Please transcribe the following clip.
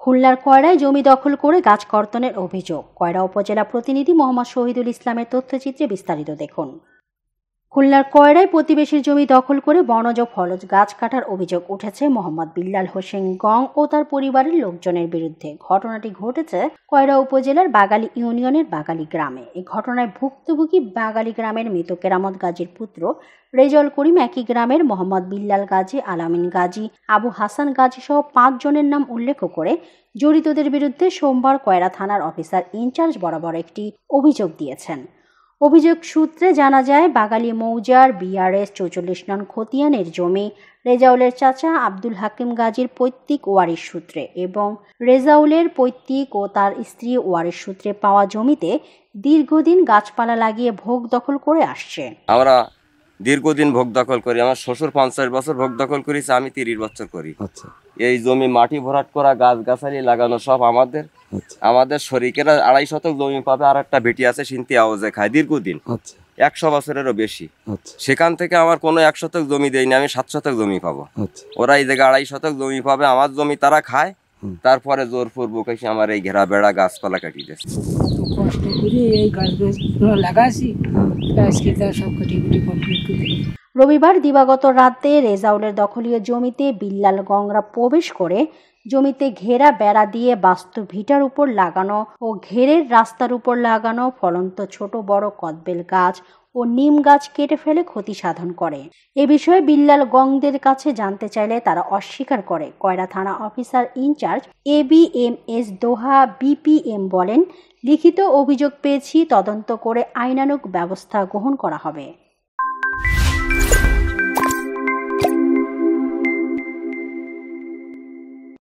খুলনার কয়রায় জমি দখল করে গাছ কর্তনের অভিযোগ। কয়রা উপজেলা প্রতিনিধি মোহাম্মদ শহীদুল ইসলামের তথ্যচিত্রে বিস্তারিত দেখুন। খুলনার কয়রায় প্রতিবেশীর জমি দখল করে বনজ ফলজ গাছ কাটার অভিযোগ উঠেছে মোহাম্মদ বিল্লাল হোসেন গং ও তার পরিবারের লোকজনের বিরুদ্ধে। ঘটনাটি ঘটেছে কয়রা উপজেলার বাগালি ইউনিয়নের বাগালি গ্রামে। এই ঘটনায় ভুক্তভোগী বাগালি গ্রামের মৃত কেরামত গাজীর পুত্র রেজল করিম একই গ্রামের মোহাম্মদ বিল্লাল গাজী, আলামিন গাজী, আবু হাসান গাজী সহ পাঁচ জনের নাম উল্লেখ করে জড়িতদের বিরুদ্ধে সোমবার কয়রা থানার অফিসার ইনচার্জ বরাবর একটি অভিযোগ দিয়েছেন। অভিযোগ সূত্রে জানা যায় বাগালী মৌজার বিআরএস চৌচল্লিশ নন খতিয়ানের জমি রেজাউলের চাচা আব্দুল হাকিম গাজীর পৈতৃক ওয়ারিশ সূত্রে এবং রেজাউলের পৈতৃক ও তার স্ত্রী ওয়ারিশ সূত্রে পাওয়া জমিতে দীর্ঘদিন গাছপালা লাগিয়ে ভোগ দখল করে আসছে। আমরা দীর্ঘদিন ভোগ দখল করি আমার শ্বশুর পঞ্চাশ বছর ভোগ দখল করেছে আমি তিরিশ বছর করি। আচ্ছা। এই জমি মাটি ভরাট করা গাছ গাছালি লাগানো সব আমাদের। আমাদের শরিকেরা আড়াই শতক জমি পাবে আর একটা বেটি আছে সিনতি আওয়াজে খায় দীর্ঘদিন। আচ্ছা। একশো বছরেরও বেশি। আচ্ছা। সেখান থেকে আমার কোনো এক শতক জমি দেয়নি আমি সাত শতক জমি পাবো। আচ্ছা। ওরা এই জায়গায় আড়াই শতক জমি পাবে আমার জমি তারা খায়। তারপরে জোর পূর্বক এসে আমার এই ঘেরা বেড়া গাছপালা কাটিয়ে দিয়েছে। কষ্ট করে এই গাছগুলো আজকে তার সব কাটি কুটি কমপ্লিট করে। রবিবার দিবাগত রাতে রেজাউলের দখলীয় জমিতে বিল্লাল গংরা প্রবেশ করে জমিতে ঘেরা বেড়া দিয়ে বাস্তু ভিটার উপর লাগানো ও ঘেরের রাস্তার উপর লাগানো ফলন্ত ছোট বড় কদবেল গাছ ও নিম গাছ কেটে ফেলে ক্ষতি সাধন করে। এ বিষয়ে বিল্লাল গংদের কাছে জানতে চাইলে তারা অস্বীকার করে, কয়রা থানা officer in charge A B M S Doha BPM বলেন, লিখিত অভিযোগ পেয়েছি, তদন্ত করে আইনানুগ ব্যবস্থা গ্রহণ করা হবে।